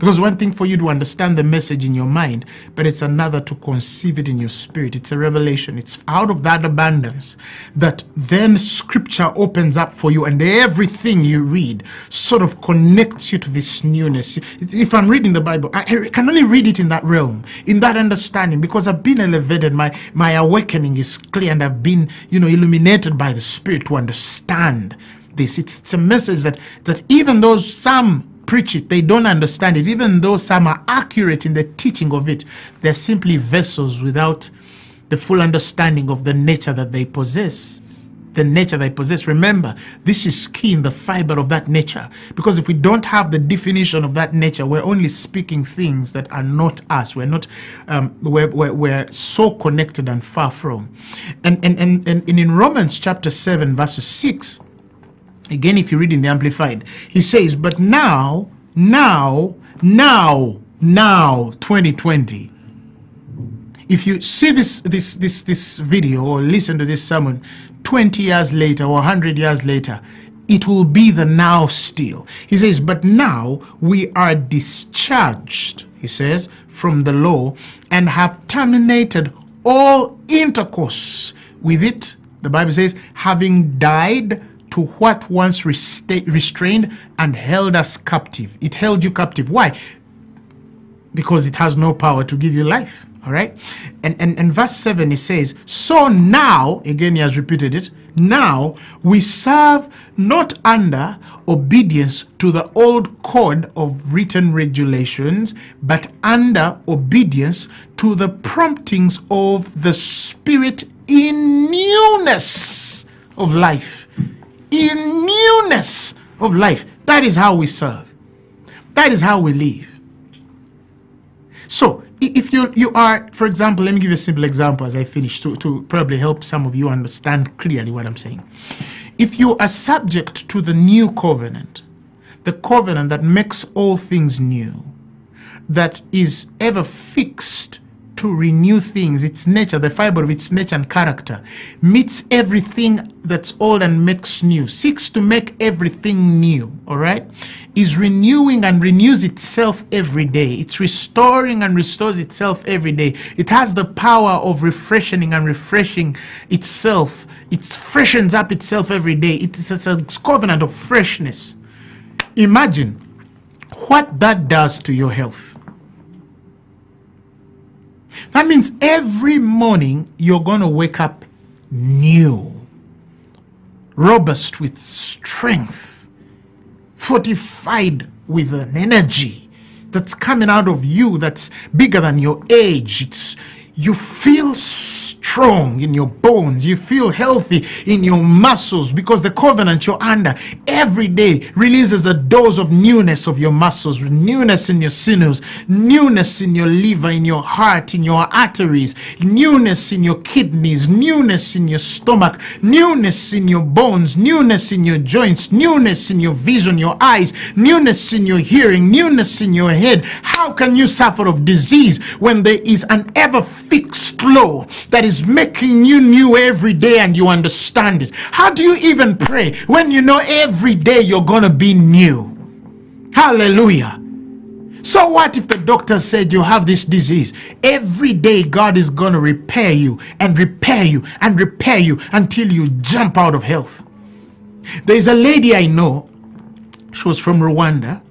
Because one thing for you to understand the message in your mind, but it's another to conceive it in your spirit. It's a revelation. It's out of that abundance that then scripture opens up for you, and everything you read sort of connects you to this newness. If I'm reading the Bible, I can only read it in that realm, in that understanding, because I've been elevated. My my awakening is clear, and I've been, you know, illuminated by the Spirit to understand this. It's, it's a message that that even though some preach it, they don't understand it. Even though some are accurate in the teaching of it, they're simply vessels without the full understanding of the nature that they possess. The nature they possess. Remember, this is key in the fiber of that nature. Because if we don't have the definition of that nature, we're only speaking things that are not us. We're not, um, we're, we're, we're so connected and far from. And, and, and, and in Romans chapter 7, verse 6, Again, if you read in the Amplified, he says, But now, now, now, now, 2020. If you see this, this, this, this video or listen to this sermon 20 years later or 100 years later, it will be the now still. He says, But now we are discharged, he says, from the law and have terminated all intercourse with it. The Bible says, having died to what once restrained and held us captive. It held you captive. Why? Because it has no power to give you life. All right. And, and, and verse 7 it says, So now, again, he has repeated it, now we serve not under obedience to the old code of written regulations, but under obedience to the promptings of the Spirit in newness of life in newness of life. That is how we serve. That is how we live. So, if you you are, for example, let me give you a simple example as I finish to, to probably help some of you understand clearly what I'm saying. If you are subject to the new covenant, the covenant that makes all things new, that is ever fixed to renew things, its nature, the fiber of its nature and character, meets everything that's old and makes new, seeks to make everything new, all right? Is renewing and renews itself every day. It's restoring and restores itself every day. It has the power of refreshing and refreshing itself. It freshens up itself every day. It's a covenant of freshness. Imagine what that does to your health. That means every morning you're going to wake up new, robust with strength, fortified with an energy that's coming out of you that's bigger than your age. It's you feel strong in your bones. You feel healthy in your muscles because the covenant you're under every day releases a dose of newness of your muscles, newness in your sinews, newness in your liver, in your heart, in your arteries, newness in your kidneys, newness in your stomach, newness in your bones, newness in your joints, newness in your vision, your eyes, newness in your hearing, newness in your head. How can you suffer of disease when there is an ever fixed law that is is making you new every day and you understand it. How do you even pray when you know every day you're going to be new? Hallelujah. So what if the doctor said you have this disease? Every day God is going to repair you and repair you and repair you until you jump out of health. There's a lady I know. She was from Rwanda.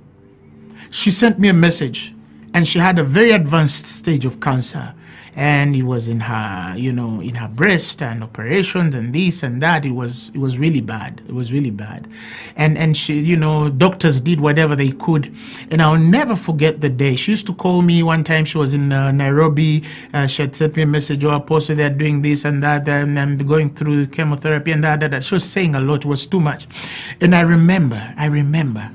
She sent me a message and she had a very advanced stage of cancer and it was in her you know in her breast and operations and this and that. It was it was really bad. It was really bad. And and she you know doctors did whatever they could. And i'll never forget the day. She used to call me one time. She was in uh, nairobi. Uh, she had sent me a message oh apostle they're doing this and that and i'm going through chemotherapy and that, that that. She was saying a lot. It was too much. And i remember i remember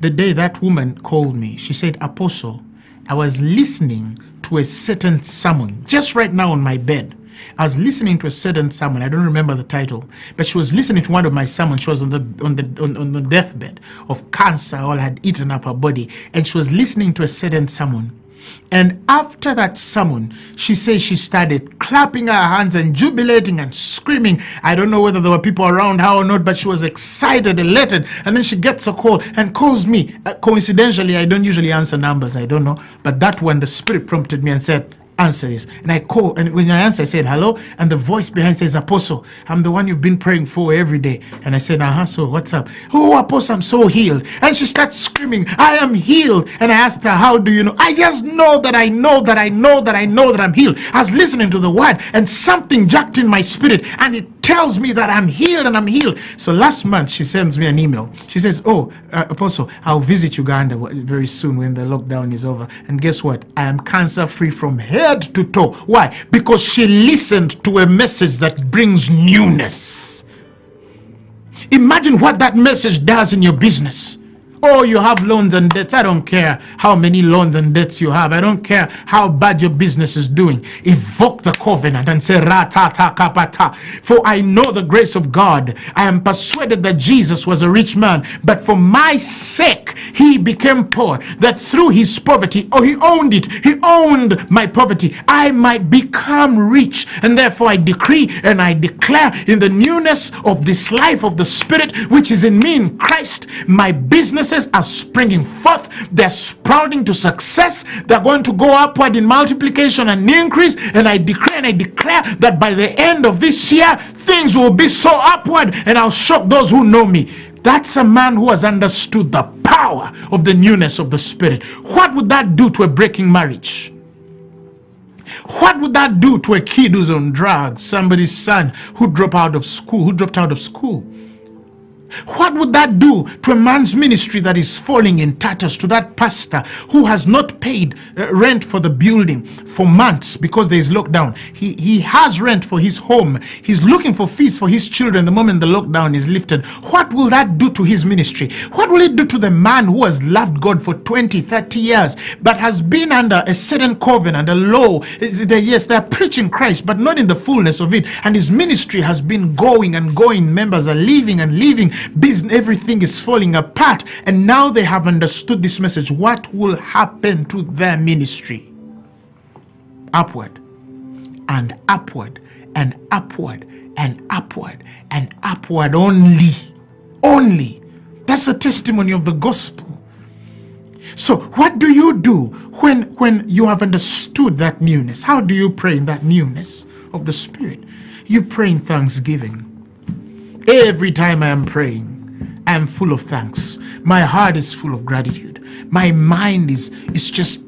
The day that woman called me, she said, Apostle, I was listening to a certain sermon just right now on my bed. I was listening to a certain sermon. I don't remember the title, but she was listening to one of my sermons. She was on the on the on, on the deathbed of cancer. All had eaten up her body, and she was listening to a certain sermon. And after that sermon, she says she started clapping her hands and jubilating and screaming. I don't know whether there were people around her or not, but she was excited, elated. And then she gets a call and calls me. Uh, coincidentally, I don't usually answer numbers, I don't know. But that one, the Spirit prompted me and said, answer this. And I call, and when I answer, I said, hello. And the voice behind says, Apostle, I'm the one you've been praying for every day. And I said, uh huh, so what's up? Oh, Apostle, I'm so healed. And she starts screaming, I am healed. And I asked her, how do you know? I just know that I know that I know that I know that I'm healed. I was listening to the word and something jacked in my spirit and it tells me that I'm healed and I'm healed. So last month, she sends me an email. She says, oh, uh, Apostle, I'll visit Uganda very soon when the lockdown is over. And guess what? I am cancer free from head to toe. Why? Because she listened to a message that brings newness. Imagine what that message does in your business. Oh, you have loans and debts. I don't care how many loans and debts you have. I don't care how bad your business is doing. Evoke the covenant and say, Ratata kapata. For I know the grace of God. I am persuaded that Jesus was a rich man, but for my sake he became poor, that through his poverty, oh, he owned it. He owned my poverty. I might become rich. And therefore I decree and I declare in the newness of this life of the Spirit, which is in me in Christ, my business are springing forth. They're sprouting to success. They're going to go upward in multiplication and increase. And I declare and I declare that by the end of this year, things will be so upward and I'll shock those who know me. That's a man who has understood the power of the newness of the Spirit. What would that do to a breaking marriage? What would that do to a kid who's on drugs, somebody's son who dropped out of school, who dropped out of school? What would that do to a man's ministry that is falling in tatters, to that pastor who has not paid uh, rent for the building for months because there is lockdown? He, he has rent for his home. He's looking for fees for his children the moment the lockdown is lifted. What will that do to his ministry? What will it do to the man who has loved God for 20, 30 years but has been under a certain covenant, and a law? Yes, they're preaching Christ, but not in the fullness of it. And his ministry has been going and going. Members are leaving and leaving business, everything is falling apart. And now they have understood this message. What will happen to their ministry? Upward and upward and upward and upward and upward only. Only. That's the testimony of the gospel. So what do you do when, when you have understood that newness? How do you pray in that newness of the Spirit? You pray in thanksgiving. Every time I am praying, I am full of thanks. My heart is full of gratitude. My mind is, is just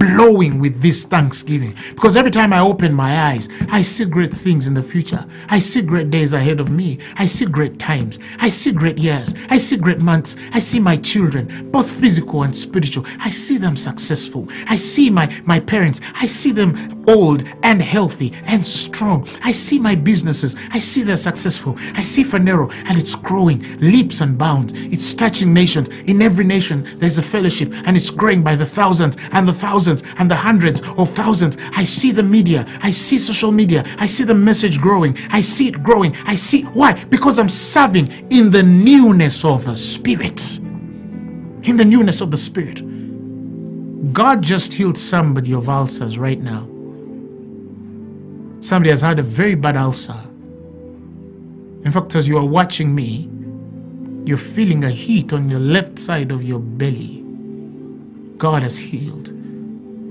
blowing with this thanksgiving because every time I open my eyes, I see great things in the future. I see great days ahead of me. I see great times. I see great years. I see great months. I see my children, both physical and spiritual. I see them successful. I see my, my parents. I see them old and healthy and strong. I see my businesses. I see they're successful. I see Phaneroo and it's growing leaps and bounds. It's touching nations. In every nation, there's a fellowship and it's growing by the thousands and the thousands thousands and the hundreds of thousands. I see the media. I see social media. I see the message growing. I see it growing. I see why? Because I'm serving in the newness of the Spirit. In the newness of the Spirit. God just healed somebody of ulcers right now. Somebody has had a very bad ulcer. In fact, as you are watching me, you're feeling a heat on your left side of your belly. God has healed.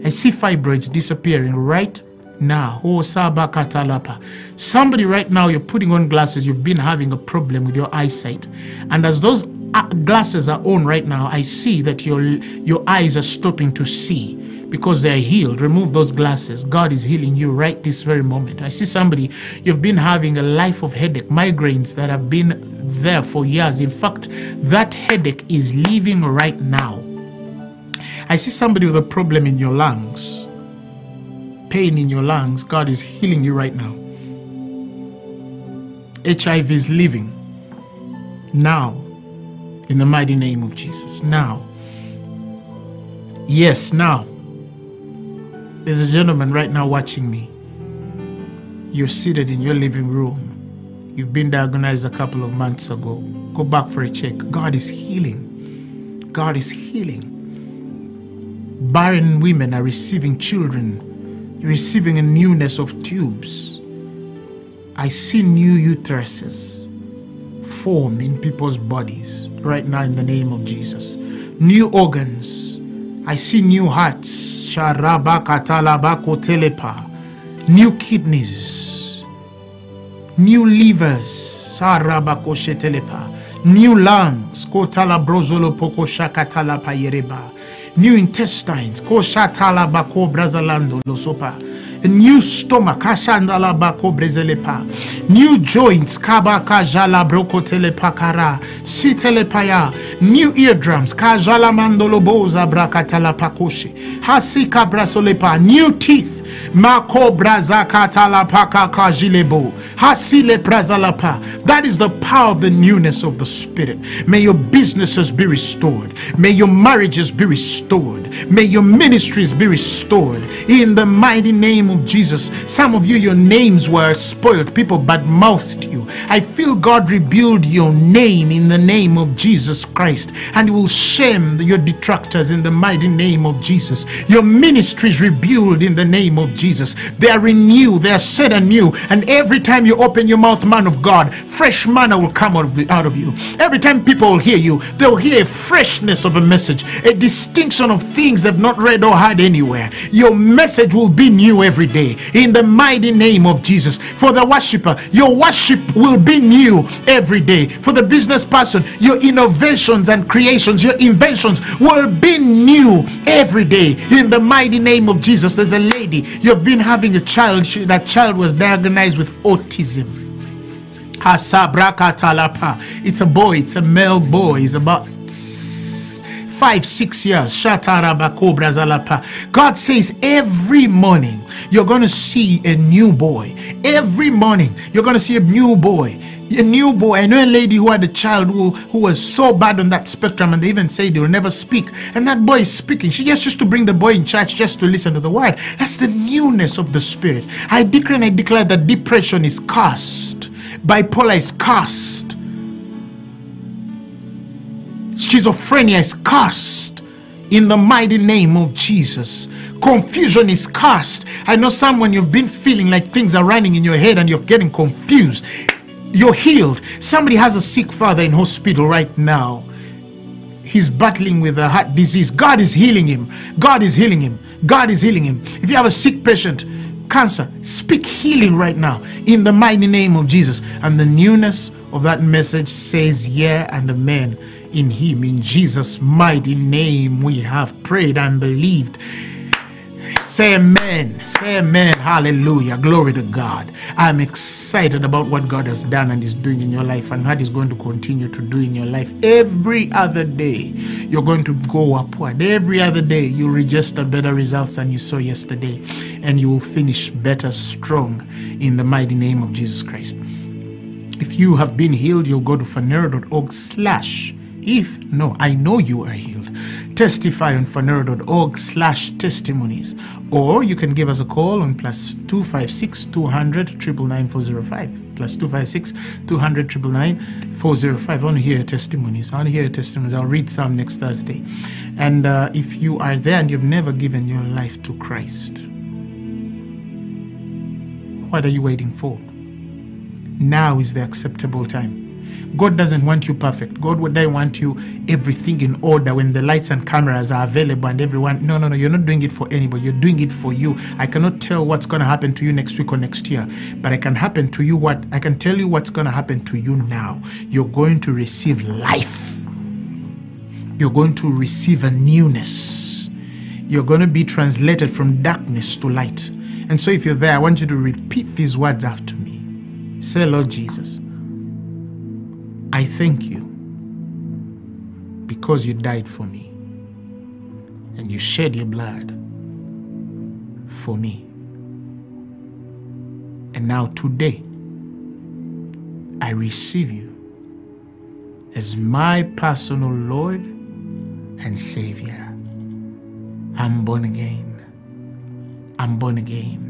I see fibroids disappearing right now. Oh, Sabakatalapa. Somebody right now, you're putting on glasses, you've been having a problem with your eyesight. And as those uh, glasses are on right now, I see that your, your eyes are stopping to see because they are healed. Remove those glasses. God is healing you right this very moment. I see somebody, you've been having a life of headache, migraines that have been there for years. In fact, that headache is leaving right now. I see somebody with a problem in your lungs, pain in your lungs. God is healing you right now. HIV is leaving now. In the mighty name of Jesus. Now, yes, now, there's a gentleman right now watching me. You're seated in your living room. You've been diagnosed a couple of months ago. Go back for a check. God is healing. God is healing. Barren women are receiving children, receiving a newness of tubes. I see new uteruses form in people's bodies right now in the name of Jesus. New organs. I see new hearts. New kidneys. New livers. New lungs. New intestines. Koshatalabako brazalando losopa a new stomach, kashandala bako brezelepa, new joints, kaba kajala broko telepakara, si telepaya, new eardrums, kajala mandolo boza brakatala pakoshi, hasika brasolepa, new teeth, Kajilebo. Hasile prazalapa. That is the power of the newness of the Spirit. May your businesses be restored. May your marriages be restored. May your ministries be restored. In the mighty name of Jesus. Some of you, your names were spoiled. People bad mouthed you. I feel God rebuild your name in the name of Jesus Christ. And will shame your detractors in the mighty name of Jesus. Your ministries rebuild in the name of Jesus. They are renewed, they are set anew. And every time you open your mouth, man of God, fresh manna will come out of, the, out of you. Every time people will hear you, they'll hear a freshness of a message, a distinction of things they've not read or heard anywhere. Your message will be new every day in the mighty name of Jesus. For the worshiper, your worship will be new every day. For the business person, your innovations and creations, your inventions will be new every day in the mighty name of Jesus. There's a lady, you've been having a child, that child was diagnosed with autism. It's a boy, it's a male boy, he's about five, six years. God says every morning you're going to see a new boy. Every morning you're going to see a new boy. A new boy. I know a lady who had a child who, who was so bad on that spectrum, and they even say they will never speak. And that boy is speaking. She just used to bring the boy in church just to listen to the word. That's the newness of the spirit. I declare and I declare that depression is cast, bipolar is cast Schizophrenia is cast in the mighty name of Jesus. Confusion is cast. I know someone you've been feeling like things are running in your head and you're getting confused. You're healed. Somebody has a sick father in hospital right now. He's battling with a heart disease. God is healing him. God is healing him. God is healing him. If you have a sick patient, cancer, speak healing right now in the mighty name of Jesus. And the newness of that message says, Yeah and Amen. In Him, in Jesus' mighty name, we have prayed and believed. Say amen. Say amen. Hallelujah. Glory to God. I'm excited about what God has done and is doing in your life and what He's going to continue to do in your life. Every other day, you're going to go upward. Every other day, you'll register better results than you saw yesterday. And you will finish better, strong in the mighty name of Jesus Christ. If you have been healed, you'll go to phaneroo.org slash if no, I know you are healed. Testify on phaneroo.org slash testimonies. Or you can give us a call on plus 256 200 999 Plus 256 200 405. I want to hear testimonies. I want to hear testimonies. I'll read some next Thursday. And uh, if you are there and you've never given your life to Christ, what are you waiting for? Now is the acceptable time. God doesn't want you perfect. God would not want you everything in order when the lights and cameras are available and everyone. No, no, no. You're not doing it for anybody. You're doing it for you. I cannot tell what's going to happen to you next week or next year, but I can happen to you what I can tell you what's going to happen to you now. You're going to receive life. You're going to receive a newness. You're going to be translated from darkness to light. And so if you're there, I want you to repeat these words after me. Say, Lord Jesus, I thank you because you died for me and you shed your blood for me. And now today, I receive you as my personal Lord and Savior. I'm born again. I'm born again.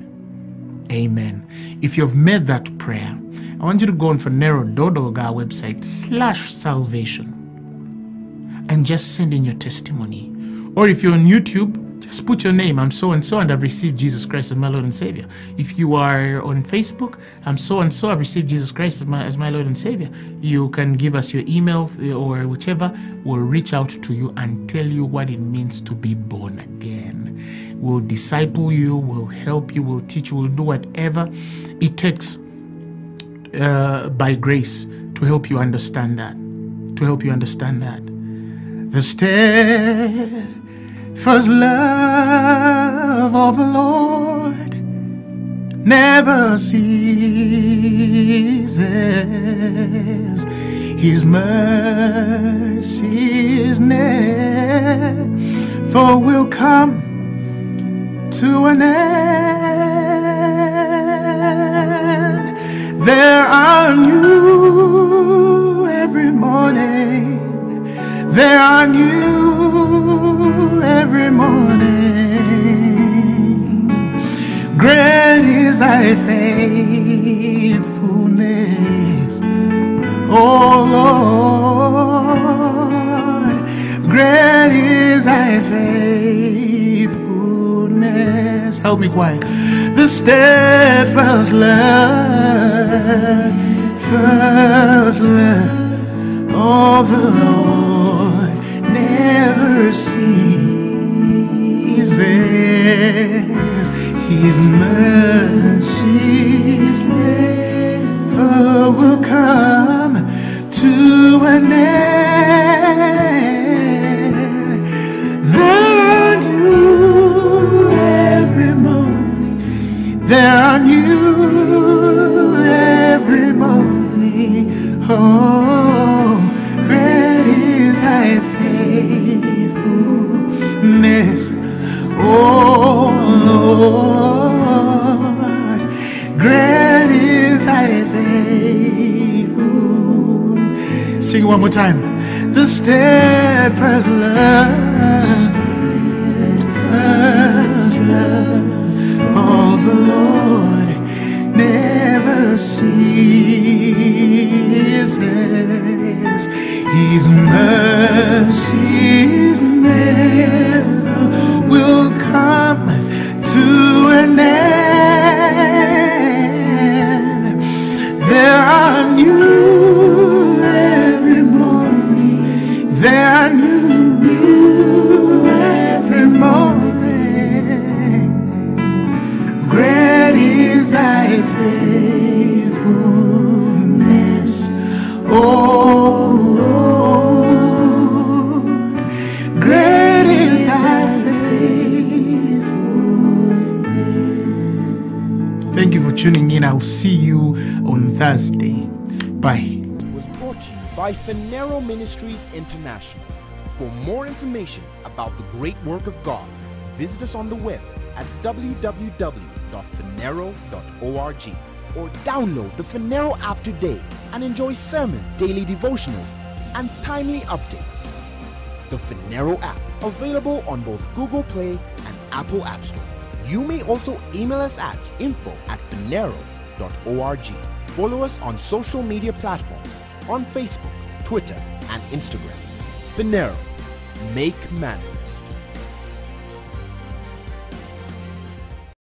Amen. If you've made that prayer, I want you to go on phaneroo.org, our website, slash salvation, and just send in your testimony. Or if you're on YouTube, just put your name. I'm so and so, and I've received Jesus Christ as my Lord and Savior. If you are on Facebook, I'm so and so, I've received Jesus Christ as my, as my Lord and Savior. You can give us your email or whichever. We'll reach out to you and tell you what it means to be born again. We'll disciple you, we'll help you, we'll teach you, we'll do whatever it takes uh, by grace to help you understand that. To help you understand that. The steadfast love of the Lord never ceases. His mercies never will come to an end. There are new every morning. There are new every morning. Great is thy faithfulness, oh Lord. Great is thy faithfulness. Help me quiet. The steadfast love, first love of the Lord never ceases. His mercies never will come to an end. There There are new every morning. Oh, great is thy faithfulness. Oh Lord, great is thy faithfulness. Sing one more time. The steadfast love, steadfast love of the Lord never ceases. His mercies never will come to an end. I'll see you on Thursday. Bye. was brought to you by Phaneroo Ministries International. For more information about the great work of God, visit us on the web at www.phaneroo.org or download the Phaneroo app today and enjoy sermons, daily devotionals, and timely updates. The Phaneroo app, available on both Google Play and Apple App Store. You may also email us at info at Follow us on social media platforms on Facebook, Twitter, and Instagram. Phaneroo, make manifest.